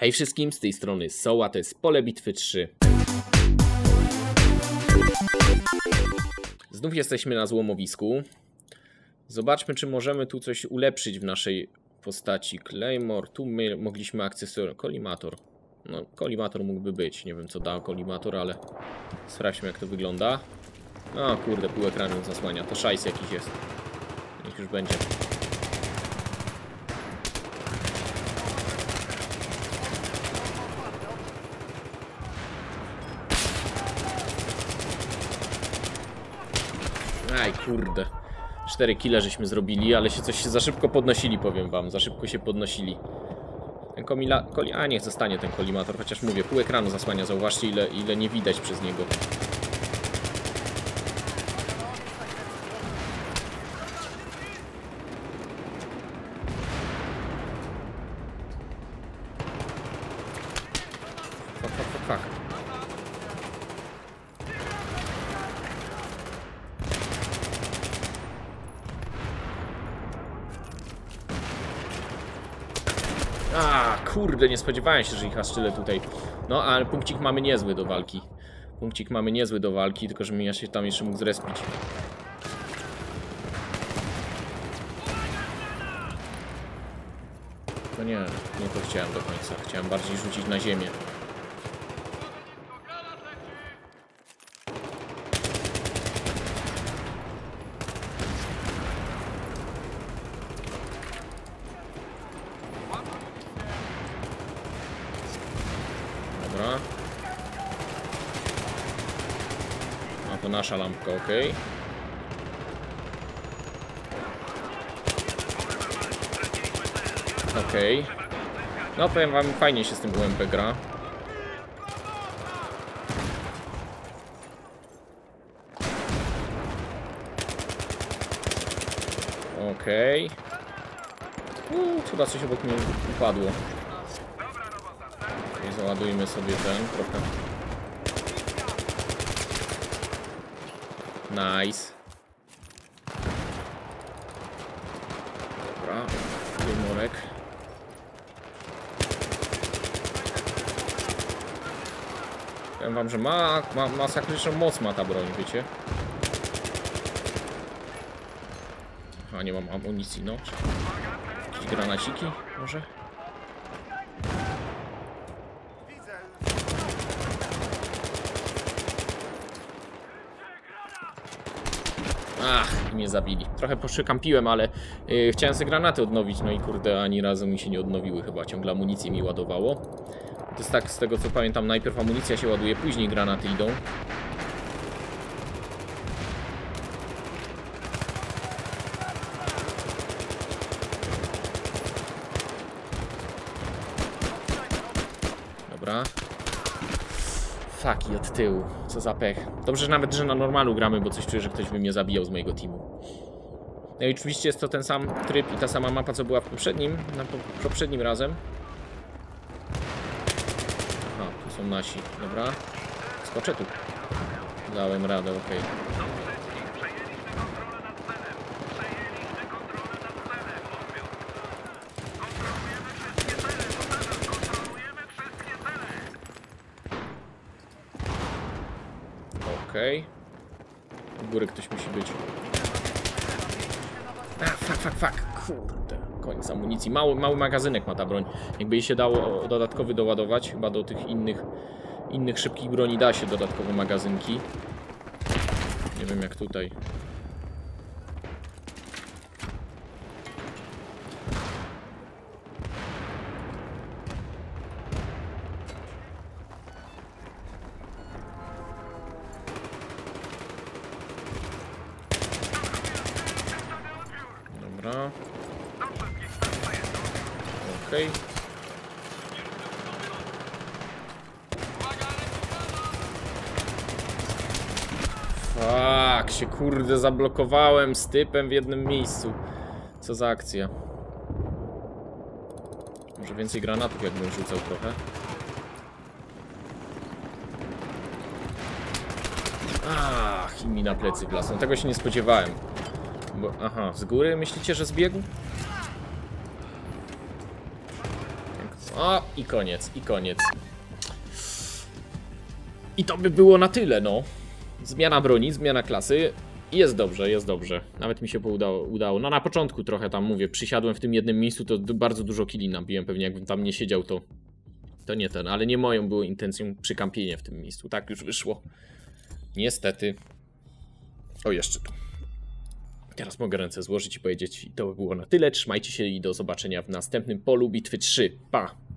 Hej wszystkim, z tej strony Soła, to jest Pole Bitwy 3. Znów jesteśmy na złomowisku. Zobaczmy, czy możemy tu coś ulepszyć w naszej postaci. Claymore, tu my mogliśmy akcesorium. Kolimator. No, kolimator mógłby być. Nie wiem, co da kolimator, ale sprawdźmy, jak to wygląda. O kurde, pół ekranu zasłania. To szajs jakiś jest. Niech już będzie. Aj, kurde. 4 kile żeśmy zrobili, ale się coś za szybko podnosili, powiem wam. Za szybko się podnosili. Ten komila... Koli... A, niech zostanie ten kolimator, chociaż mówię, pół ekranu zasłania. Zauważcie, ile, ile nie widać przez niego. Fuck, fuck, fuck, fuck. A, kurde, nie spodziewałem się, że ich aż tyle tutaj. No, ale punkcik mamy niezły do walki. Punkcik mamy niezły do walki, tylko że ja się tam jeszcze mógł zrespić. To nie, nie to chciałem do końca. Chciałem bardziej rzucić na ziemię. Dobra. A to nasza lampka, ok. Ok. No powiem wam, fajnie się z tym UMP gra. Ok. Uuu, chyba coś obok mnie upadło. Załadujmy sobie ten trochę. Nice. Dobra, Gilmorek. Powiem wam, że ma, ma masakryczną moc ma ta broń, wiecie? A nie mam amunicji, no. Jakieś granaciki może? Ach, mnie zabili. Trochę poszykampiłem, ale yy, chciałem sobie granaty odnowić, no i kurde, ani razu mi się nie odnowiły chyba, ciągle amunicję mi ładowało. To jest tak, z tego co pamiętam, najpierw amunicja się ładuje, później granaty idą. Dobra. Faki od tyłu. Co za pech. Dobrze że nawet, że na normalu gramy, bo coś czuję, że ktoś by mnie zabijał z mojego teamu. No i oczywiście jest to ten sam tryb i ta sama mapa, co była w poprzednim, na po, poprzednim razem. Aha, tu są nasi. Dobra. Skoczę tu. Dałem radę, okej. Okej. U góry ktoś musi być. A, fuck, fuck, fuck. Kurde. Koniec amunicji. Mały, mały magazynek ma ta broń. Jakby jej się dało dodatkowy doładować, chyba do tych innych, innych szybkich broni da się dodatkowe magazynki. Nie wiem jak tutaj. Dobra. Okej. Fuck, się kurde zablokowałem z typem w jednym miejscu. Co za akcja. Może więcej granatów jakbym rzucał trochę. Ach, i mi na plecy wlasą. Tego się nie spodziewałem. Bo, aha, z góry myślicie, że zbiegł? O, i koniec, i koniec. I to by było na tyle, no. Zmiana broni, zmiana klasy. Jest dobrze, jest dobrze. Nawet mi się udało, udało. No na początku trochę tam mówię, przysiadłem w tym jednym miejscu, to bardzo dużo killi nabiłem. Pewnie jakbym tam nie siedział, to to nie ten, ale nie moją było intencją przykampienie w tym miejscu. Tak już wyszło. Niestety. O, jeszcze tu. Teraz mogę ręce złożyć i powiedzieć, i to by było na tyle. Trzymajcie się i do zobaczenia w następnym polu bitwy 3. Pa!